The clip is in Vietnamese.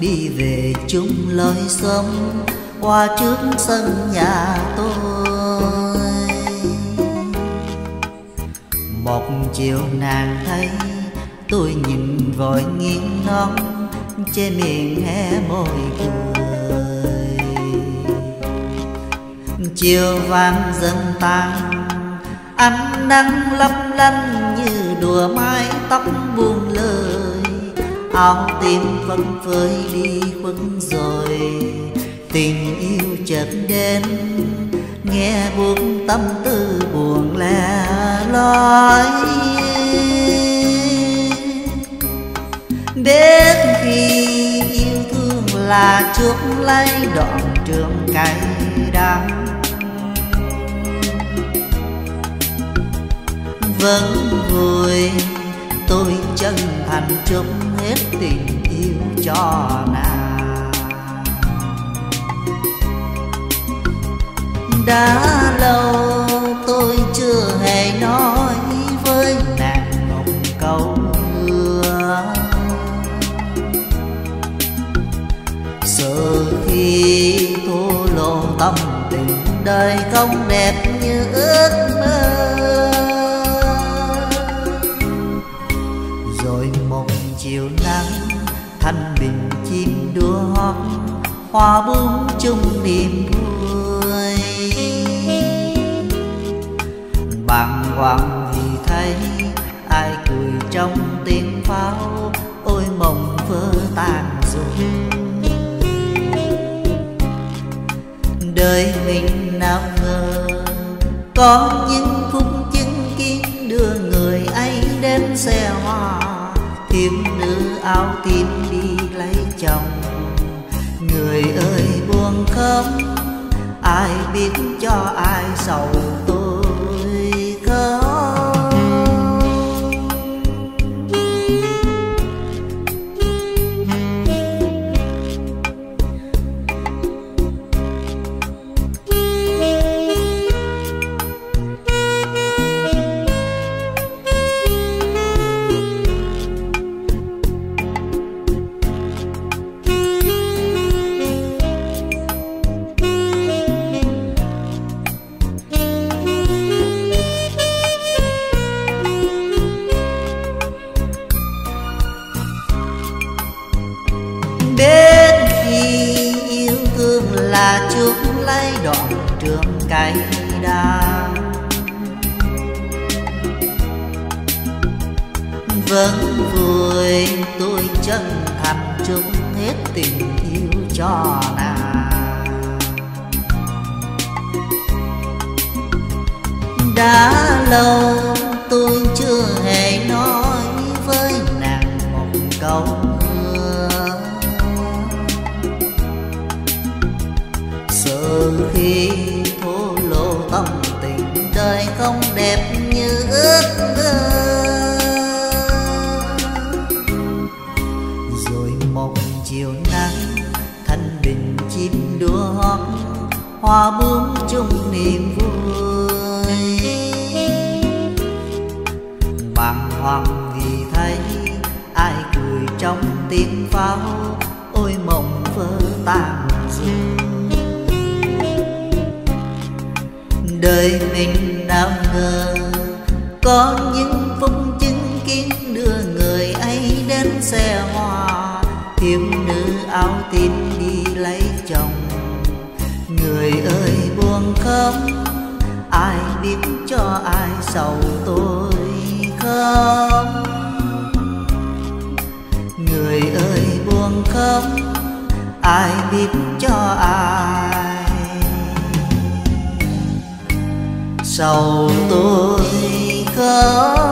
đi về chung lối sống qua trước sân nhà tôi. Một chiều nàng thấy tôi nhìn vội nghiêng non che miệng hé môi cười. Chiều vàng dần tan ánh nắng lấp lánh như đùa mái tóc buông lơi áo tim vẫn phơi đi khuất rồi. Tình yêu chợt đến, nghe buông tâm tư buồn lẻ loi. Đến khi yêu thương là chuốc lấy đoạn trường cay đắng. Vẫn vui tôi chân thành chúc hết tình yêu cho nàng. Đã lâu tôi chưa hề nói với nàng một câu hứa giờ khi thua lộ tâm tình đời không đẹp như ước mơ thanh bình chim đua hót, hoa bướm chung niềm vui. Bàng hoàng vì thấy ai cười trong tiếng pháo, ôi mộng vỡ tan rồi. Đời mình nào ngờ, có những phút chứng kiến đưa người ấy đến xe hoa thiếu nữ áo chồng. Người ơi buồn không ai biết cho ai sầu tôi? Là lấy đoạn trường cay đắng vẫn vui tôi chân thành chúc hết tình yêu cho nàng. Đã lâu khi thổ lộ tâm tình đời không đẹp như ước mơ. Rồi một chiều nắng thân bình chim đua hót, hoa bướm chung niềm vui. Bàng hoàng vì thấy ai cười trong tiếng pháo, ôi mộng vỡ tan rồi. Đời mình nào ngờ. Có những phút chứng kiến đưa người ấy đến xe hoa thiếu nữ áo tím đi lấy chồng. Người ơi buồn không ai biết cho ai sầu tôi không người ơi buồn không ai biết cho ai sầu tôi có.